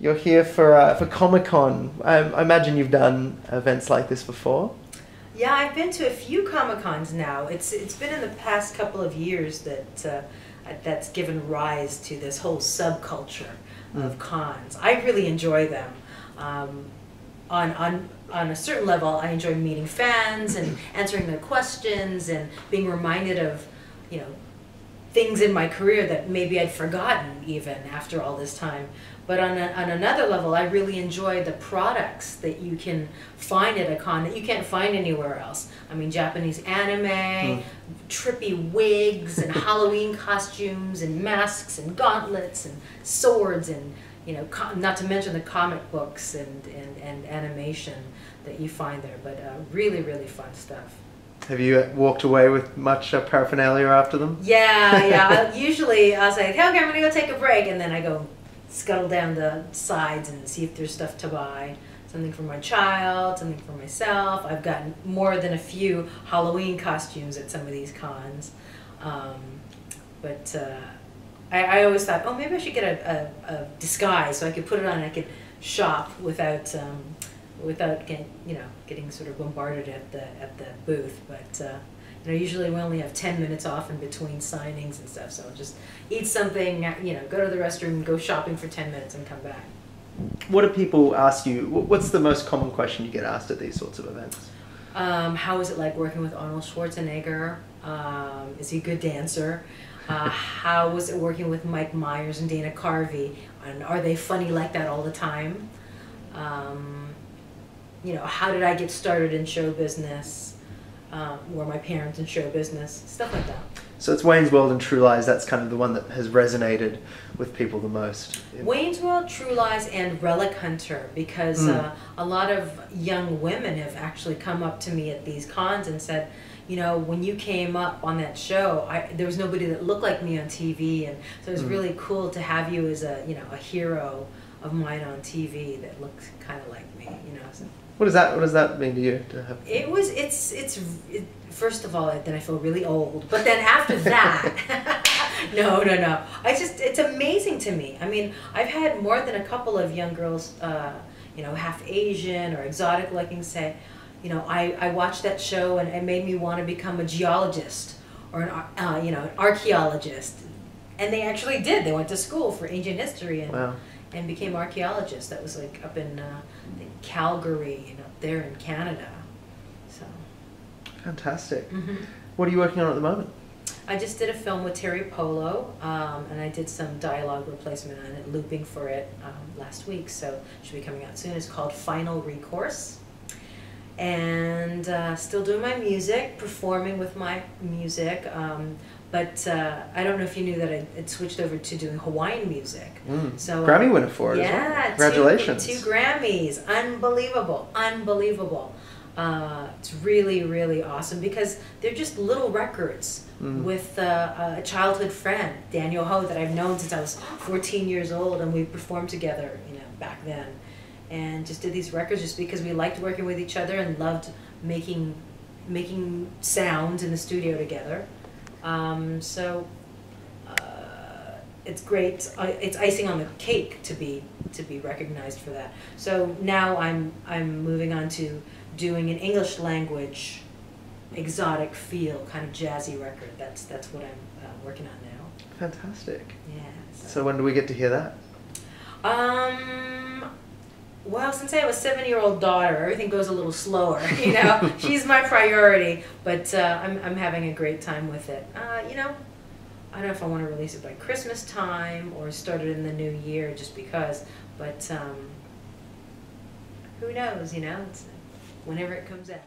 You're here for uh, for Comic Con. I, I imagine you've done events like this before. Yeah, I've been to a few Comic Cons now. It's it's been in the past couple of years that uh, that's given rise to this whole subculture mm. of cons. I really enjoy them. Um, on on on a certain level, I enjoy meeting fans and answering their questions and being reminded of, you know, things in my career that maybe I'd forgotten even after all this time. But on, a, on another level, I really enjoy the products that you can find at a con that you can't find anywhere else. I mean, Japanese anime, mm. trippy wigs, and Halloween costumes, and masks, and gauntlets, and swords, and you know, not to mention the comic books and, and, and animation that you find there. But uh, really, really fun stuff. Have you walked away with much uh, paraphernalia after them? Yeah, yeah. Usually I'll say, okay, I'm going to go take a break. And then I go scuttle down the sides and see if there's stuff to buy. Something for my child, something for myself. I've gotten more than a few Halloween costumes at some of these cons. Um, but uh, I, I, always thought, oh, maybe I should get a, a, a, disguise so I could put it on and I could shop without um, without getting you know getting sort of bombarded at the at the booth. But uh, you know, usually we only have ten minutes off in between signings and stuff, so I'll just eat something, you know, go to the restroom, go shopping for ten minutes, and come back. What do people ask you? What's the most common question you get asked at these sorts of events? Um, how is it like working with Arnold Schwarzenegger? Um, is he a good dancer? Uh, how was it working with Mike Myers and Dana Carvey? And are they funny like that all the time? Um, you know, how did I get started in show business? Um, were my parents in show business? Stuff like that. So it's Wayne's World and True Lies. That's kind of the one that has resonated with people the most. Wayne's World, True Lies, and Relic Hunter, because mm. uh, a lot of young women have actually come up to me at these cons and said, you know, when you came up on that show, I, there was nobody that looked like me on TV, and so it was mm. really cool to have you as a, you know, a hero of mine on TV that looked kind of like me, you know. So. What does that What does that mean to you to have? It was. It's. It's. It, first of all, then I feel really old. But then after that, no, no, no. I just. It's amazing to me. I mean, I've had more than a couple of young girls, uh, you know, half Asian or exotic looking, say, you know, I I watched that show and it made me want to become a geologist or an uh, you know an archaeologist, and they actually did. They went to school for ancient history and. Wow and became archaeologists. That was like up in, uh, Calgary and up there in Canada. So. Fantastic. Mm-hmm. What are you working on at the moment? I just did a film with Terry Polo, um, and I did some dialogue replacement on it, looping for it um, last week. So it should be coming out soon. It's called Final Recourse. And uh, still doing my music, performing with my music. Um, but uh, I don't know if you knew that I had switched over to doing Hawaiian music. Mm. So Grammy winner for it. Yeah, well. congratulations! Two, two, Grammys, unbelievable, unbelievable. Uh, it's really, really awesome because they're just little records mm. with uh, a childhood friend, Daniel Ho, that I've known since I was 14 years old, and we performed together, you know, back then, and just did these records just because we liked working with each other and loved making making sounds in the studio together. Um, so uh, it's great. Uh, it's icing on the cake to be to be recognized for that. So now I'm I'm moving on to doing an English language exotic feel kind of jazzy record. That's that's what I'm uh, working on now. Fantastic. Yeah. So. so when do we get to hear that? Um, well, since I have a seven-year-old daughter, everything goes a little slower. You know, she's my priority, but uh, I'm I'm having a great time with it. Uh, you know, I don't know if I want to release it by Christmas time or start it in the new year, just because. But um, who knows? You know, it's whenever it comes out.